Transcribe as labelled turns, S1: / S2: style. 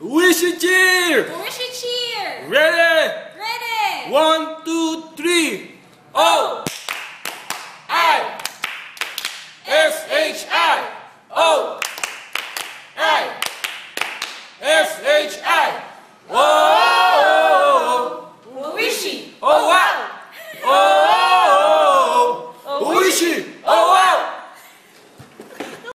S1: We should cheer!
S2: We should cheer!
S1: Ready?
S2: Ready!
S1: One, two, three! O! I! S H I! O! I! S H I! Oh!
S2: Oishi!
S1: Oh! Oh! Oishi! Oh!